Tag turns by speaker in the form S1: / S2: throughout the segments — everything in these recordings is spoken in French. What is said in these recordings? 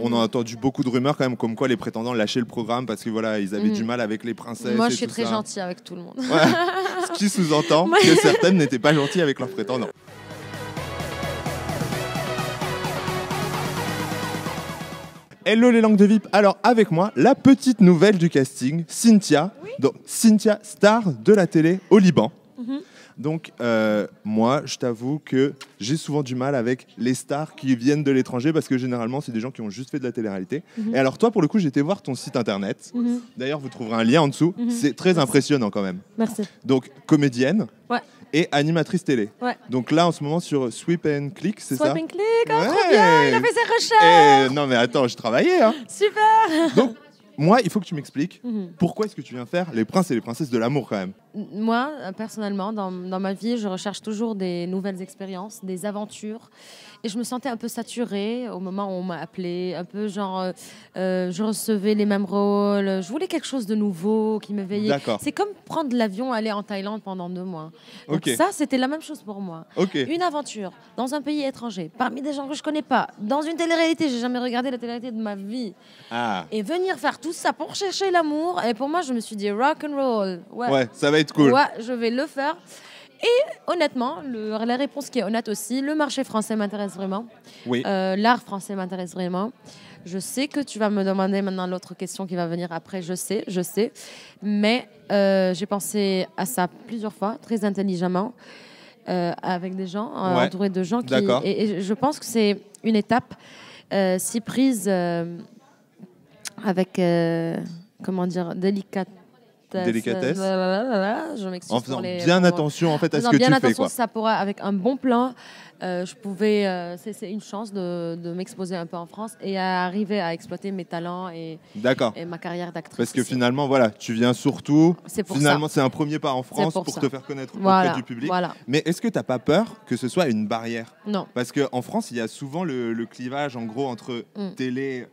S1: On a entendu beaucoup de rumeurs quand même comme quoi les prétendants lâchaient le programme parce que voilà, ils avaient
S2: Mhm.
S1: du mal avec les princesses.
S2: Moi,
S1: et
S2: je suis
S1: tout
S2: très
S1: ça.
S2: gentille avec tout le monde.
S1: Ouais. Ce qui sous-entend que certaines n'étaient pas gentilles avec leurs prétendants. Hello les langues de VIP. Alors avec moi, la petite nouvelle du casting, Cynthia. Donc Cynthia, star de la télé au Liban.
S2: Mhm.
S1: Donc euh, moi, je t'avoue que j'ai souvent du mal avec les stars qui viennent de l'étranger parce que généralement c'est des gens qui ont juste fait de la télé-réalité.
S2: Mhm.
S1: Et alors toi, pour le coup, j'ai été voir ton site internet.
S2: Mhm.
S1: D'ailleurs, vous trouverez un lien en dessous.
S2: Mhm.
S1: C'est très impressionnant quand même.
S2: Merci.
S1: Donc comédienne
S2: Ouais.
S1: et animatrice télé.
S2: Ouais.
S1: Donc là en ce moment sur Sweep and Click, c'est ça
S2: Swipe and click, oh, trop
S1: Ouais.
S2: bien, il a fait ses recherches.
S1: Eh, non mais attends, je travaillais. Hein.
S2: Super.
S1: Donc moi, il faut que tu m'expliques pourquoi est-ce que tu viens faire les princes et les princesses de l'amour quand même.
S2: Moi, personnellement, dans, dans ma vie, je recherche toujours des nouvelles expériences, des aventures. Et je me sentais un peu saturée au moment où on m'a appelée, un peu genre, euh, euh, je recevais les mêmes rôles. Je voulais quelque chose de nouveau qui m'éveillait. C'est comme prendre l'avion, aller en Thaïlande pendant deux mois. Donc ça, c'était la même chose pour moi. Une aventure dans un pays étranger, parmi des gens que je connais pas, dans une télé-réalité, j'ai jamais regardé la télé-réalité de ma vie,
S1: Ah.
S2: et venir faire tout ça pour chercher l'amour. Et pour moi, je me suis dit rock and roll. Ouais,
S1: Ouais, ça va être cool.
S2: Ouais, je vais le faire. Et honnêtement, le- la réponse qui est honnête aussi, le marché français m'intéresse vraiment.
S1: Oui.
S2: Euh, L'art français m'intéresse vraiment. Je sais que tu vas me demander maintenant l'autre question qui va venir après. Je sais, je sais. Mais euh, j'ai pensé à ça plusieurs fois, très intelligemment, euh, avec des gens,
S1: Ouais.
S2: entouré de gens qui. Et, et je pense que c'est une étape si prise avec, comment dire, délicatesse.
S1: Délicatesse.
S2: Voilà, je m'excuse
S1: En faisant
S2: les-
S1: bien
S2: pour-
S1: attention en fait à ce que
S2: bien
S1: tu
S2: attention,
S1: fais quoi.
S2: ça pourra, avec un bon plan, euh, je pouvais, euh, c'est une chance de, de m'exposer un peu en France et à arriver à exploiter mes talents et, ma carrière d'actrice.
S1: Parce que
S2: ici.
S1: finalement, voilà, tu viens surtout.
S2: c'est pour
S1: Finalement, c'est un premier pas en France
S2: pour
S1: te faire connaître.
S2: Voilà,
S1: auprès du public.
S2: voilà.
S1: Mais est-ce que tu n'as pas peur que ce soit une barrière?
S2: Non.
S1: Parce qu'en France, il y a souvent le, le clivage en gros entre
S2: Mm.
S1: télé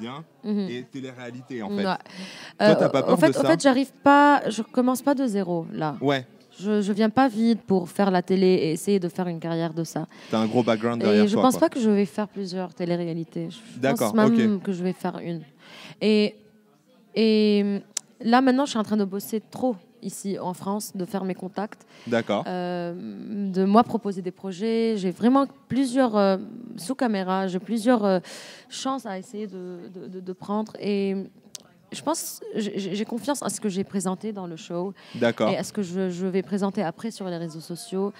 S1: bien
S2: Mhm.
S1: et télé-réalité en fait.
S2: Ouais.
S1: Toi,
S2: Euh,
S1: t'as pas
S2: au
S1: peur
S2: fait,
S1: de ça
S2: fait, j'arrive pas, je commence pas de zéro là.
S1: Ouais,
S2: Je, je viens pas vite pour faire la télé et essayer de faire une carrière de ça.
S1: t'as un gros background derrière
S2: Et je
S1: toi.
S2: pense
S1: quoi.
S2: pas que je vais faire plusieurs téléréalités. Je pense même que je vais faire une. Et, et là, maintenant, je suis en train de bosser trop ici en France, de faire mes contacts,
S1: D'accord.
S2: euh, de moi proposer des projets. J'ai vraiment plusieurs, euh, sous caméra, j'ai plusieurs euh, chances à essayer de, de- de- de prendre. Et je pense, j'ai confiance en ce que j'ai présenté dans le show
S1: D'accord.
S2: et à ce que je, je vais présenter après sur les réseaux sociaux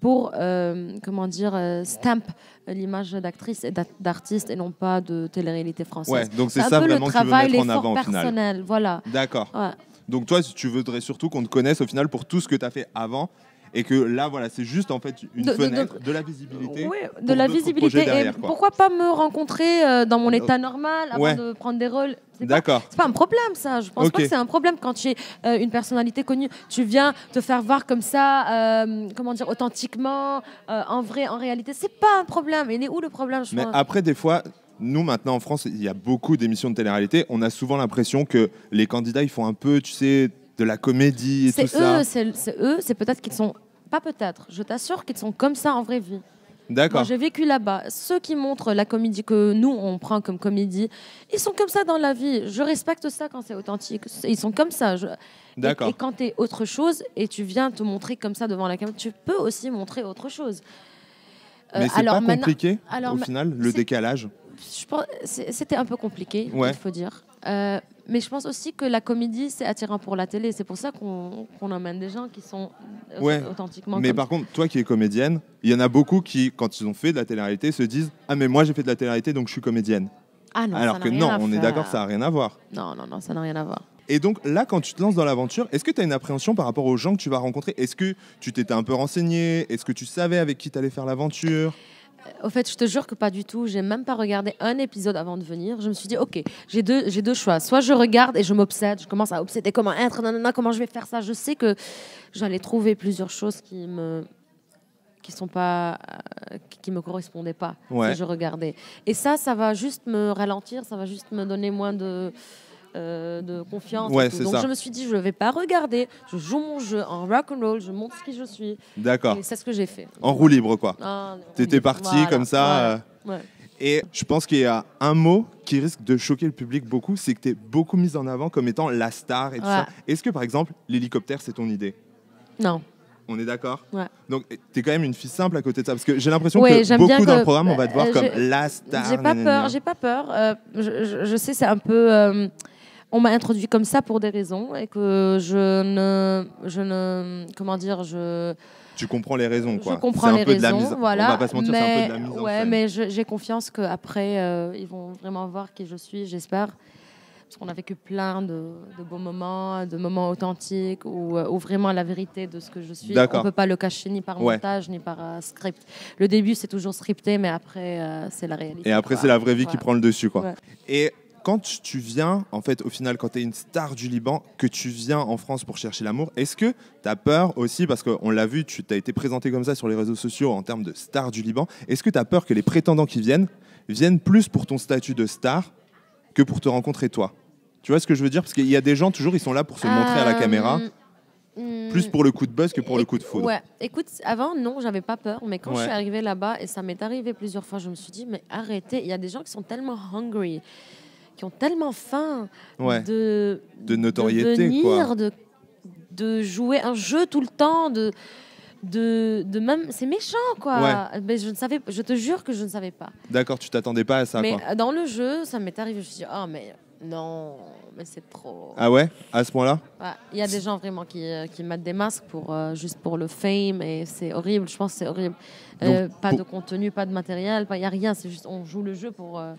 S2: pour, euh, comment dire, euh, stamp l'image d'actrice et d'art- d'artiste et non pas de télé-réalité française.
S1: Ouais, donc c'est ça
S2: peu le
S1: vraiment que tu veux
S2: travail,
S1: mettre en avant au final.
S2: personnel, voilà.
S1: D'accord.
S2: Ouais.
S1: Donc toi, tu voudrais surtout qu'on te connaisse au final pour tout ce que tu as fait avant et que là, voilà, c'est juste en fait une
S2: De- de- de-
S1: fenêtre, de, la visibilité.
S2: Oui, de la visibilité. Et
S1: quoi.
S2: pourquoi pas me rencontrer euh, dans mon état normal avant
S1: Ouais.
S2: de prendre des rôles?
S1: D'accord.
S2: c'est pas un problème, ça. Je pense pas que c'est un problème quand tu es euh, une personnalité connue. Tu viens te faire voir comme ça, euh, comment dire, authentiquement, euh, en vrai, en réalité. C'est pas un problème. Il est où le problème? Je
S1: Mais
S2: pense
S1: après, des fois, nous maintenant en France, il y a beaucoup d'émissions de télé-réalité. On a souvent l'impression que les candidats, ils font un peu, tu sais, de la comédie et tout ça.
S2: eux, c'est c'est eux, c'est peut-être qu'ils sont. Pas peut-être, je t'assure qu'ils sont comme ça en vraie vie.
S1: D'accord.
S2: j'ai vécu là-bas. Ceux qui montrent la comédie que nous, on prend comme comédie, ils sont comme ça dans la vie. Je respecte ça quand c'est authentique. Ils sont comme ça. Je-
S1: D'accord.
S2: Et, et quand tu es autre chose et tu viens te montrer comme ça devant la caméra, tu peux aussi montrer autre chose. Euh,
S1: Mais c'est pas
S2: maintenant-
S1: compliqué
S2: alors,
S1: au final, le décalage.
S2: je pense- c'est- C'était un peu compliqué,
S1: Ouais.
S2: il faut dire. Euh, mais je pense aussi que la comédie, c'est attirant pour la télé. C'est pour ça qu'on emmène des gens qui sont
S1: Ouais.
S2: authentiquement
S1: Mais par contre, toi qui es comédienne, il y en a beaucoup qui, quand ils ont fait de la télé-réalité, se disent Ah, mais moi j'ai fait de la télé-réalité donc je suis comédienne.
S2: Ah non,
S1: Alors
S2: ça
S1: que non,
S2: à
S1: on est d'accord, ça n'a rien à voir.
S2: Non, non, non, ça n'a rien à voir.
S1: Et donc là, quand tu te lances dans l'aventure, est-ce que tu as une appréhension par rapport aux gens que tu vas rencontrer? Est-ce que tu t'étais un peu renseigné? Est-ce que tu savais avec qui tu allais faire l'aventure?
S2: Au fait, je te jure que pas du tout. J'ai même pas regardé un épisode avant de venir. Je me suis dit, ok, j'ai deux, j'ai deux choix. Soit je regarde et je m'obsède, je commence à obséder comment être, nanana, comment je vais faire ça? Je sais que j'allais trouver plusieurs choses qui me qui sont pas euh, qui- qui me correspondaient pas
S1: Ouais.
S2: si je regardais. Et ça, ça va juste me ralentir, ça va juste me donner moins de euh, de confiance.
S1: Ouais, c'est
S2: Donc
S1: ça.
S2: je me suis dit, je vais pas regarder. Je joue mon jeu en rock and roll. Je montre qui je suis.
S1: D'accord.
S2: Et c'est ce que j'ai fait.
S1: En roue libre, quoi.
S2: Ah,
S1: T'étais parti
S2: voilà,
S1: comme ça.
S2: voilà.
S1: euh,
S2: Ouais.
S1: Et je pense qu'il y a un mot qui risque de choquer le public beaucoup, c'est que tu es beaucoup mise en avant comme étant la star et tout
S2: Ouais.
S1: ça. Est-ce que par exemple, l'hélicoptère, c'est ton idée?
S2: Non.
S1: On est d'accord?
S2: Ouais.
S1: Donc, tu es quand même une fille simple à côté de ça. Parce que j'ai l'impression
S2: Ouais,
S1: que beaucoup
S2: bien
S1: dans
S2: que-
S1: le programme, on va te voir
S2: euh,
S1: comme
S2: j'ai-
S1: la star.
S2: J'ai pas peur, j'ai pas peur. Je, sais, c'est un peu. euh, on m'a introduit comme ça pour des raisons et que je ne, je ne, comment dire, je,
S1: Tu comprends les raisons, quoi.
S2: je comprends
S1: un
S2: les
S1: peu de la
S2: raisons,
S1: mise-
S2: voilà.
S1: On va pas se mentir, c'est un
S2: mais,
S1: peu de la mise en
S2: ouais,
S1: scène.
S2: mais j'ai confiance qu'après, euh, ils vont vraiment voir qui je suis, j'espère. Parce qu'on a vécu plein de, de beaux moments, de moments authentiques où, euh, où vraiment la vérité de ce que je suis, on peut pas le cacher ni par
S1: Ouais.
S2: montage ni par euh, script. Le début, c'est toujours scripté, mais après, euh, c'est la réalité.
S1: Et après, c'est la vraie vie qui prend le dessus, quoi.
S2: Ouais.
S1: Et quand tu viens, en fait, au final, quand tu es une star du Liban, que tu viens en France pour chercher l'amour, est-ce que tu as peur aussi, parce qu'on l'a vu, tu t'as été présenté comme ça sur les réseaux sociaux en termes de star du Liban, est-ce que tu as peur que les prétendants qui viennent viennent plus pour ton statut de star que pour te rencontrer toi? Tu vois ce que je veux dire? Parce qu'il y a des gens, toujours, ils sont là pour se montrer à la
S2: Euh,
S1: caméra,
S2: hmm,
S1: plus pour le coup de buzz que pour le coup de foudre.
S2: Ouais, écoute, avant, non, j'avais pas peur, mais quand je suis arrivée là-bas, et ça m'est arrivé plusieurs fois, je me suis dit, mais arrêtez, il y a des gens qui sont tellement hungry, qui ont tellement faim
S1: Ouais.
S2: de,
S1: De notoriété,
S2: de venir,
S1: quoi.
S2: De, de jouer un jeu tout le temps, de. De, de même, c'est méchant quoi. Mais je ne savais, je te jure que je ne savais pas.
S1: D'accord, tu t'attendais pas à ça,
S2: mais
S1: quoi.
S2: euh, dans le jeu, ça m'est arrivé. Je me suis dit, oh mais non, mais c'est trop.
S1: Ah ouais? À ce point-là?
S2: Ouais, Il y a des gens vraiment qui, euh, qui mettent des masques pour, euh, juste pour le fame et c'est horrible. Je pense c'est horrible. Euh, pas
S1: pour-
S2: de contenu, pas de matériel, il n'y a rien. C'est juste on joue le jeu pour euh,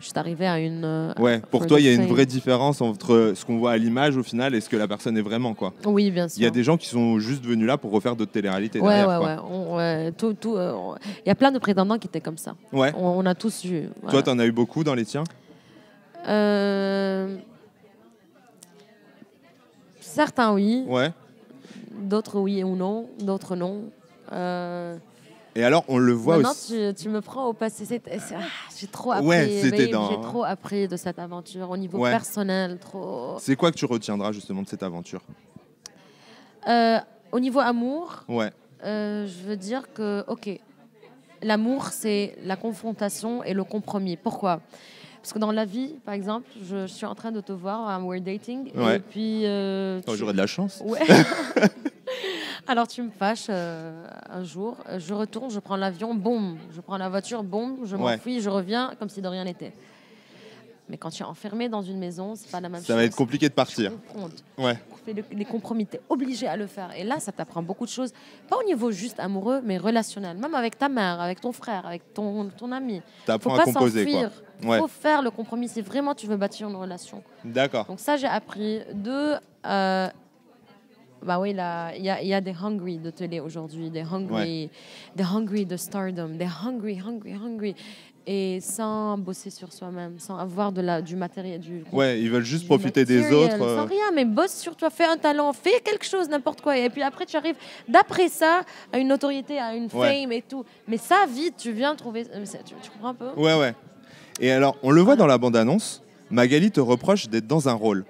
S2: juste arriver à une. euh,
S1: Ouais, pour toi, il y a une vraie différence entre ce qu'on voit à l'image au final et ce que la personne est vraiment, quoi.
S2: Oui, bien sûr.
S1: Il y a des gens qui sont juste venus là pour refaire d'autres téléréalités
S2: Ouais,
S1: derrière,
S2: ouais,
S1: quoi.
S2: ouais. On- ouais, tout, tout, euh, on- Il y a plein de prétendants qui étaient comme ça.
S1: Ouais.
S2: On, on a tous eu.
S1: Toi, t'en as eu beaucoup dans les tiens?
S2: Euh, Certains oui,
S1: Ouais.
S2: d'autres oui ou non, d'autres non. Euh,
S1: Et alors, on le voit
S2: Maintenant,
S1: aussi.
S2: tu, tu me prends au passé. Ah, j'ai trop appris.
S1: Ouais, c'était
S2: babe,
S1: dans-
S2: J'ai trop appris de cette aventure au niveau
S1: Ouais.
S2: personnel. Trop.
S1: C'est quoi que tu retiendras justement de cette aventure?
S2: Euh, au niveau amour,
S1: Ouais.
S2: euh, je veux dire que, ok, l'amour, c'est la confrontation et le compromis. Pourquoi? Parce que dans la vie, par exemple, je, suis en train de te voir, um, we're dating,
S1: Ouais.
S2: et puis. euh,
S1: Oh,
S2: tu-
S1: J'aurais de la chance.
S2: Ouais. Alors tu me fâches euh, un jour, je retourne, je prends l'avion, boum, je prends la voiture, boum, je
S1: Ouais.
S2: m'enfuis, je reviens comme si de rien n'était. Mais quand tu es enfermé dans une maison, c'est pas la même chose.
S1: Ça va être compliqué de
S2: Tu
S1: partir.
S2: confrontes,
S1: Ouais.
S2: tu fais le- les compromis, tu es obligé à le faire. Et là, ça t'apprend beaucoup de choses, pas au niveau juste amoureux, mais relationnel, même avec ta mère, avec ton frère, avec ton, ton ami.
S1: T'apprends à composer, quoi.
S2: Il
S1: Ouais.
S2: faut faire le compromis si vraiment tu veux bâtir une relation.
S1: D'accord.
S2: Donc ça, j'ai appris. Deux, euh, bah oui, il y a, il y a des hungry de télé aujourd'hui, des hungry, des hungry de stardom, des hungry, hungry, hungry. Et sans bosser sur soi-même, sans avoir de la, du matériel, du...
S1: Ouais, ils veulent juste profiter des autres. euh,
S2: Sans rien, mais bosse sur toi, fais un talent, fais quelque chose, n'importe quoi. Et puis après, tu arrives, d'après ça, à une notoriété, à une
S1: Ouais.
S2: fame et tout. Mais ça, vite, tu viens trouver... euh, tu comprends un peu?
S1: Ouais, ouais. Et alors, on le voit dans la bande-annonce, Magali te reproche d'être dans un rôle.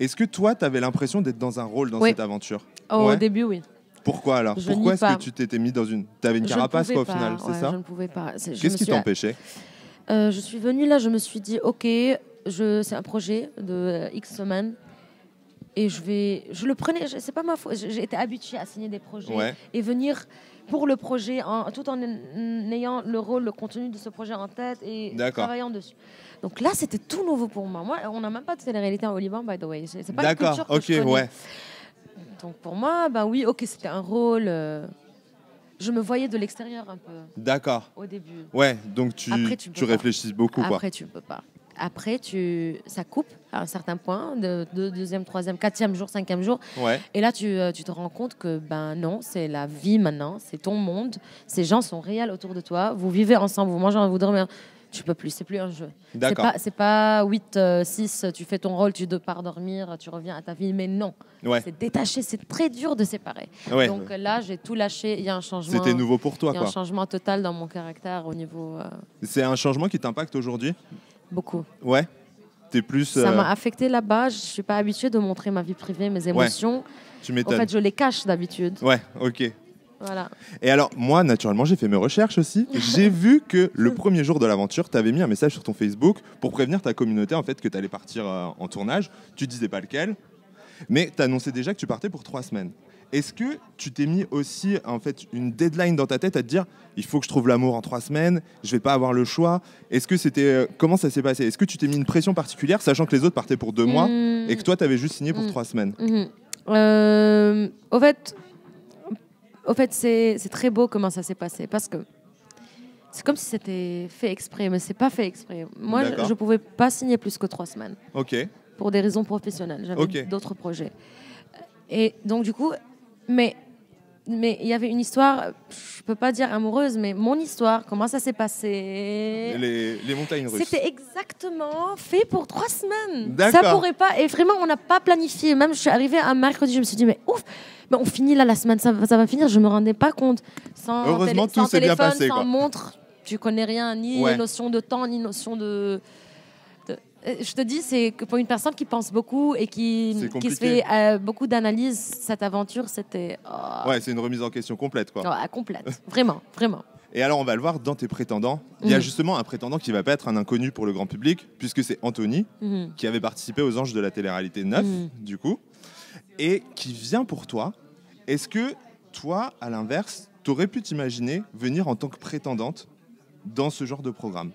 S1: Est-ce que toi, tu avais l'impression d'être dans un rôle dans
S2: Oui.
S1: cette aventure
S2: Au
S1: Ouais.
S2: début, oui.
S1: Pourquoi alors
S2: Je
S1: Pourquoi est-ce que tu t'étais mis dans une? Tu avais une carapace, quoi, au
S2: pas,
S1: final, c'est ça?
S2: Je ne pouvais pas.
S1: Qu'est-ce qui t'empêchait?
S2: Euh, je suis venue là, je me suis dit, ok, je, c'est un projet de X semaines. Et je vais, je le prenais, c'est pas ma faute. Été habituée à signer des projets
S1: Ouais.
S2: et venir pour le projet, en, tout en en ayant le rôle, le contenu de ce projet en tête et travaillant dessus. Donc là, c'était tout nouveau pour moi. Moi, on n'a même pas de télé-réalité au Liban, by the way. C'est pas une
S1: D'accord, ok,
S2: je
S1: ouais.
S2: Donc pour moi, bah oui, ok, c'était un rôle. euh, je me voyais de l'extérieur un peu
S1: D'accord.
S2: au début.
S1: Ouais, donc tu,
S2: Après, tu
S1: tu
S2: pas.
S1: réfléchis beaucoup, quoi.
S2: Après, tu peux pas. Après, tu, ça coupe à un certain point, de, de- deuxième, troisième, quatrième jour, cinquième jour.
S1: Ouais.
S2: Et là, tu, euh, tu te rends compte que ben non, c'est la vie maintenant, c'est ton monde. Ces gens sont réels autour de toi. Vous vivez ensemble, vous mangez, vous dormez. Tu peux plus, c'est plus un jeu.
S1: D'accord.
S2: pas, c'est pas 8, euh, 6, tu fais ton rôle, tu pars dormir, tu reviens à ta vie. Mais non,
S1: Ouais.
S2: c'est détaché, c'est très dur de séparer.
S1: ouais.
S2: Donc euh, là, j'ai tout lâché. Il y a un changement.
S1: C'était nouveau pour toi,
S2: Il y a un
S1: quoi.
S2: changement total dans mon caractère au niveau euh,
S1: C'est un changement qui t'impacte aujourd'hui?
S2: Beaucoup.
S1: Ouais. T'es plus.
S2: Ça
S1: euh,
S2: m'a affecté là-bas. Je suis pas habituée de montrer ma vie privée, mes émotions.
S1: tu
S2: En fait, je les cache d'habitude.
S1: Ouais, ok.
S2: Voilà.
S1: Et alors, moi, naturellement, j'ai fait mes recherches aussi. J'ai vu que le premier jour de l'aventure, tu avais mis un message sur ton Facebook pour prévenir ta communauté en fait que tu allais partir euh, en tournage. Tu disais pas lequel, mais tu annonçais déjà que tu partais pour trois semaines. Est-ce que tu t'es mis aussi en fait une deadline dans ta tête à te dire il faut que je trouve l'amour en trois semaines, je vais pas avoir le choix? Est-ce que c'était euh, comment ça s'est passé? Est-ce que tu t'es mis une pression particulière, sachant que les autres partaient pour deux mois
S2: Mm.
S1: et que toi tu avais juste signé pour
S2: Mm.
S1: trois semaines?
S2: Mhm. Euh, au fait, au fait c'est très beau comment ça s'est passé parce que c'est comme si c'était fait exprès, mais c'est pas fait exprès. Moi, je, je pouvais pas signer plus que trois semaines
S1: Ok,
S2: pour des raisons professionnelles. J'avais d'autres projets. Et donc, du coup, mais mais il y avait une histoire, je peux pas dire amoureuse, mais mon histoire, comment ça s'est passé?
S1: Les, les montagnes russes.
S2: C'était exactement fait pour trois semaines. Ça pourrait pas. Et vraiment, on n'a pas planifié. Même, je suis arrivée un mercredi, je me suis dit, mais ouf, mais on finit là la semaine, ça, va- ça va finir. Je me rendais pas compte. Sans
S1: Heureusement,
S2: télé-
S1: tout s'est bien passé,
S2: Sans
S1: quoi.
S2: montre, tu connais rien, ni
S1: Ouais.
S2: notion de temps, ni notion de. Euh, Je te dis, c'est que pour une personne qui pense beaucoup et qui, qui se fait euh, beaucoup d'analyses, cette aventure, c'était oh,
S1: Ouais, c'est une remise en question complète quoi.
S2: ouais, complète. vraiment, vraiment.
S1: Et alors, on va le voir dans tes prétendants. Il y a
S2: Mhm.
S1: justement un prétendant qui va pas être un inconnu pour le grand public, puisque c'est Anthony,
S2: Mhm.
S1: qui avait participé aux Anges de la télé-réalité 9,
S2: Mhm.
S1: du coup, et qui vient pour toi. Est-ce que toi, à l'inverse, t'aurais pu t'imaginer venir en tant que prétendante dans ce genre de programme?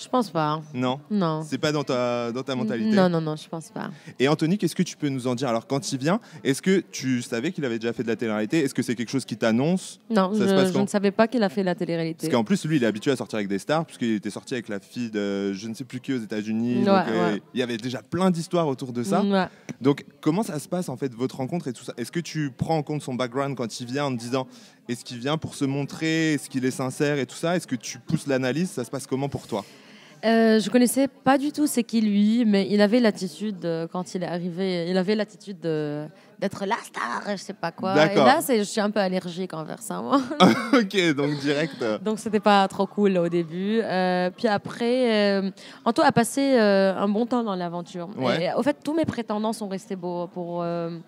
S2: Je pense pas. hein.
S1: Non?
S2: Non.
S1: C'est pas dans ta, dans ta mentalité?
S2: Non, non, non, je pense pas.
S1: Et Anthony, qu'est-ce que tu peux nous en dire? Alors, quand il vient, est-ce que tu savais qu'il avait déjà fait de la télé-réalité? Est-ce que c'est quelque chose qui t'annonce?
S2: Non,
S1: Ça
S2: je,
S1: se passe
S2: je
S1: quand
S2: ne savais pas qu'il a fait la télé-réalité.
S1: Parce qu'en plus, lui, il est habitué à sortir avec des stars, puisqu'il était sorti avec la fille de je ne sais plus qui aux États-Unis.
S2: Ouais,
S1: donc, euh,
S2: ouais.
S1: Il y avait déjà plein d'histoires autour de ça.
S2: Ouais.
S1: Donc, comment ça se passe en fait, votre rencontre et tout ça? Est-ce que tu prends en compte son background quand il vient en te disant est-ce qu'il vient pour se montrer? Est-ce qu'il est sincère et tout ça? Est-ce que tu pousses l'analyse? Ça se passe comment pour toi?
S2: Euh, je connaissais pas du tout c'est qui lui, mais il avait l'attitude euh, quand il est arrivé, il avait l'attitude de- d'être la star, je sais pas quoi. Et là, je suis un peu allergique envers ça, moi.
S1: Ok, donc direct. euh,
S2: Donc c'était pas trop cool au début. Euh, puis après, euh, Anto a passé euh, un bon temps dans l'aventure.
S1: Ouais.
S2: Au fait, tous mes prétendants sont restés beaux pour, euh,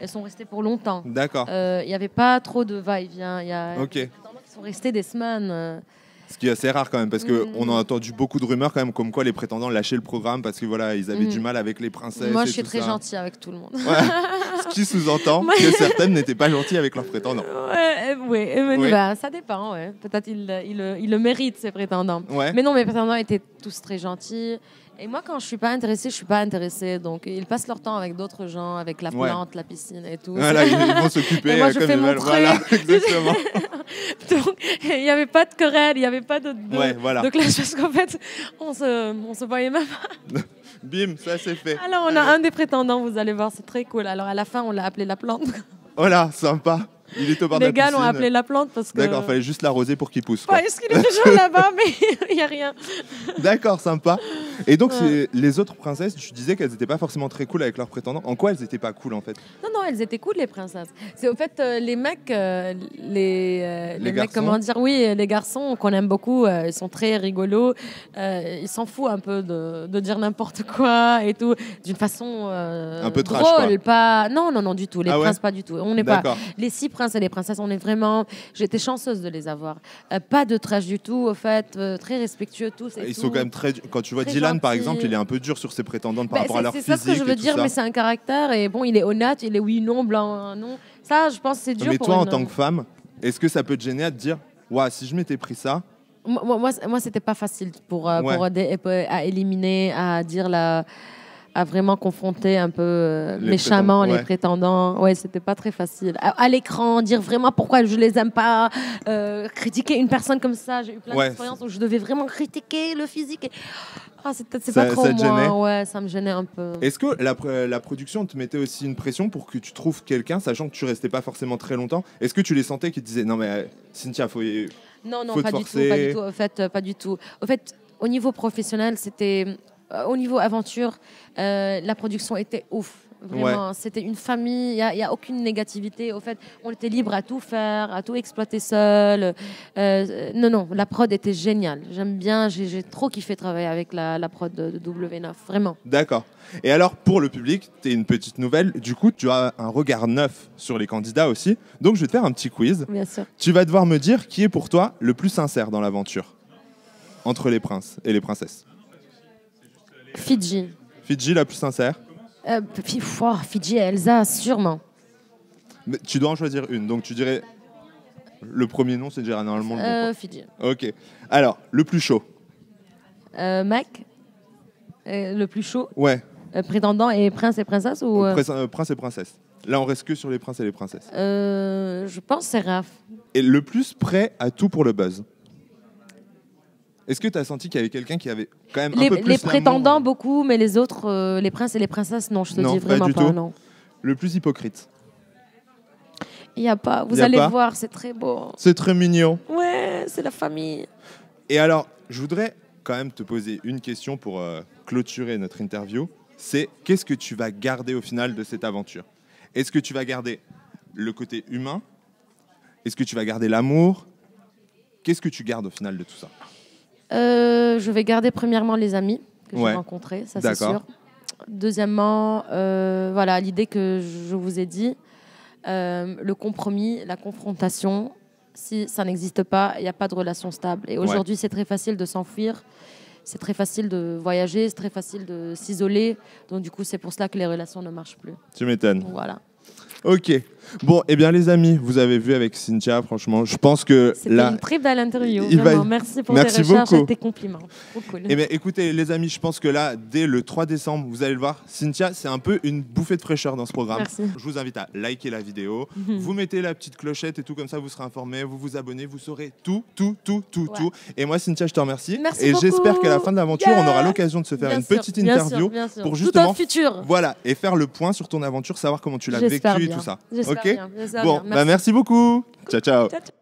S2: elles sont restés pour longtemps.
S1: D'accord.
S2: Euh, Il n'y avait pas trop de va-et-vient. Il y a
S1: Ok.
S2: des prétendants qui sont restés des semaines.
S1: Ce qui est assez rare quand même, parce qu'on
S2: Mhm.
S1: a entendu beaucoup de rumeurs quand même, comme quoi les prétendants lâchaient le programme parce que voilà, ils avaient
S2: Mhm.
S1: du mal avec les princesses.
S2: Moi,
S1: et
S2: je suis
S1: tout
S2: très
S1: ça.
S2: gentille avec tout le monde.
S1: Ouais. Ce qui sous-entend que certaines n'étaient pas gentilles avec leurs prétendants.
S2: Ouais, euh, ouais, euh,
S1: Oui.
S2: bah, ça dépend. Peut-être il, euh, il, le- il le mérite, ses prétendants. Mais non, mes prétendants étaient tous très gentils. Et moi, quand je suis pas intéressée, je suis pas intéressée. Donc, ils passent leur temps avec d'autres gens, avec la
S1: Ouais.
S2: plante, la piscine et tout.
S1: Voilà, ils vont s'occuper
S2: moi,
S1: euh,
S2: je
S1: comme
S2: fais
S1: ils
S2: mon
S1: veulent. Voilà,
S2: truc.
S1: exactement.
S2: Donc, il n'y avait pas de querelle, il n'y avait pas de, de,
S1: Ouais, voilà.
S2: de clash, parce qu'en fait, on se, on se voyait même.
S1: Bim, ça c'est fait.
S2: Alors, on a un des prétendants, vous allez voir, c'est très cool. Alors, à la fin, on l'a appelé la plante.
S1: Voilà, sympa. Il est au bord
S2: Les gars l'ont appelé la plante parce que.
S1: D'accord, fallait juste l'arroser pour qu'il pousse.
S2: Ouais, est-ce qu'il est toujours là-bas, mais il n'y a rien.
S1: D'accord, sympa. Et donc,
S2: Ouais.
S1: les autres princesses, tu disais qu'elles n'étaient pas forcément très cool avec leurs prétendants. En quoi elles n'étaient pas cool en fait?
S2: Non, non, elles étaient cool, les princesses. C'est au fait, euh, les mecs, euh, les, euh, les, mecs,
S1: garçons?
S2: comment dire, oui, les garçons qu'on aime beaucoup, ils sont très rigolos. Ils s'en foutent un peu de, de dire n'importe quoi et tout, d'une façon
S1: Un peu trash,
S2: drôle, pas. Non, non, non, du tout. Les
S1: Ah ouais?
S2: princes, pas du tout. On n'est pas. Les six princes et les princesses, on est vraiment. J'étais chanceuse de les avoir. Euh, pas de trash du tout, au fait, euh, très respectueux tous. et
S1: Ils
S2: tout.
S1: sont quand même très. Quand tu vois
S2: Très
S1: Dylan par exemple, il est un peu dur sur ses prétendantes par
S2: Bah,
S1: rapport à
S2: c'est-
S1: leur
S2: C'est
S1: physique.
S2: ça ce que je
S1: et
S2: veux
S1: tout
S2: dire,
S1: ça.
S2: mais c'est un caractère et bon, il est honnête, il est oui, non, blanc, non. Ça, je pense que c'est dur
S1: Mais
S2: pour
S1: toi, en
S2: une-
S1: tant que femme, est-ce que ça peut te gêner à te dire Ouah, si je m'étais pris ça,
S2: Moi, moi, moi, c- moi, c'était pas facile pour, euh,
S1: Ouais.
S2: pour dé- à éliminer, à dire la à vraiment confronter un peu euh,
S1: Les
S2: méchamment
S1: prétendants, ouais.
S2: les prétendants. Ouais, c'était pas très facile. À, à l'écran, dire vraiment pourquoi je les aime pas, euh, critiquer une personne comme ça. J'ai eu plein
S1: Ouais,
S2: d'expériences où je devais vraiment critiquer le physique. et- Ah, c'est pas trop
S1: ça te gênait
S2: moi. Ouais, ça me gênait un peu.
S1: est-ce que la, la production te mettait aussi une pression pour que tu trouves quelqu'un, sachant que tu restais pas forcément très longtemps? Est-ce que tu les sentais qui te disaient Non, mais euh, Cynthia, faut. y-
S2: Non, non,
S1: Faut te
S2: pas du
S1: forcer.
S2: tout, pas du tout. En fait, euh, pas du tout. Au fait, au niveau professionnel, c'était, au niveau aventure, euh, la production était ouf. Vraiment, c'était une famille. Il n'y a, aucune négativité. Au fait, on était libre à tout faire, à tout exploiter seul. Euh, non, non, la prod était géniale. J'aime bien. J'ai trop kiffé travailler avec la, la prod de, de W9. Vraiment.
S1: D'accord. Et alors, pour le public, tu une petite nouvelle. Du coup, tu as un regard neuf sur les candidats aussi. Donc, je vais te faire un petit quiz.
S2: Bien sûr.
S1: Tu vas devoir me dire qui est pour toi le plus sincère dans l'aventure entre les princes et les princesses.
S2: Fidji.
S1: Fidji, la plus sincère.
S2: Euh, Fi- Fidji et Elsa, sûrement.
S1: Mais tu dois en choisir une. Donc, tu dirais. Le premier nom, c'est déjà normalement le bon.
S2: Euh, Fidji.
S1: Ok. Alors, le plus chaud.
S2: Euh, Mac, euh, le plus chaud.
S1: Ouais.
S2: Euh, prétendant et prince et princesse ou
S1: Prince, et princesse. Là, on reste que sur les princes et les princesses.
S2: euh, Je pense c'est Raph.
S1: Et le plus prêt à tout pour le buzz. Est-ce que tu as senti qu'il y avait quelqu'un qui avait quand même
S2: Les,
S1: un peu plus
S2: les prétendants, beaucoup, mais les autres, euh, les princes et les princesses, non, je te
S1: Non,
S2: dis
S1: pas
S2: vraiment
S1: du
S2: pas.
S1: tout.
S2: non.
S1: Le plus hypocrite.
S2: Il n'y a pas. Vous
S1: a
S2: allez
S1: pas
S2: voir, c'est très beau.
S1: C'est très mignon.
S2: Ouais, c'est la famille.
S1: Et alors, je voudrais quand même te poser une question pour euh, clôturer notre interview. C'est qu'est-ce que tu vas garder au final de cette aventure? Est-ce que tu vas garder le côté humain? Est-ce que tu vas garder l'amour? Qu'est-ce que tu gardes au final de tout ça?
S2: Euh, je vais garder premièrement les amis que
S1: Ouais.
S2: j'ai rencontrés, ça c'est
S1: D'accord.
S2: sûr. Deuxièmement, euh, voilà l'idée que je vous ai dit, euh, le compromis, la confrontation. Si ça n'existe pas, il n'y a pas de relation stable. Et aujourd'hui, c'est très facile de s'enfuir. C'est très facile de voyager, c'est très facile de s'isoler. Donc du coup, c'est pour cela que les relations ne marchent plus.
S1: Tu m'étonnes.
S2: Donc, voilà.
S1: Ok. Bon, eh bien les amis, vous avez vu avec Cynthia, franchement, je pense que
S2: C'était
S1: là...
S2: une très belle interview.
S1: va-.
S2: Merci pour
S1: Merci
S2: tes recherches
S1: beaucoup.
S2: et tes compliments. Trop cool.
S1: Eh bien, écoutez, les amis, je pense que là, dès le 3 décembre, vous allez le voir, Cynthia, c'est un peu une bouffée de fraîcheur dans ce programme.
S2: Merci.
S1: Je vous invite à liker la vidéo, vous mettez la petite clochette et tout, comme ça, vous serez informés, vous vous abonnez, vous saurez tout, tout, tout, tout,
S2: Ouais.
S1: tout. Et moi, Cynthia, je te remercie.
S2: Merci
S1: et
S2: beaucoup.
S1: j'espère qu'à la fin de l'aventure,
S2: Yeah.
S1: on aura l'occasion de se faire
S2: Bien
S1: une
S2: sûr,
S1: petite
S2: bien sûr,
S1: interview
S2: bien sûr.
S1: pour
S2: Tout
S1: justement
S2: un futur.
S1: Voilà, et faire le point sur ton aventure, savoir comment tu l'as vécu
S2: J'espère
S1: et
S2: bien.
S1: tout ça.
S2: J'espère
S1: Ok
S2: bien,
S1: Bon,
S2: bien.
S1: bah merci beaucoup. Ciao, ciao.
S2: Ciao, ciao.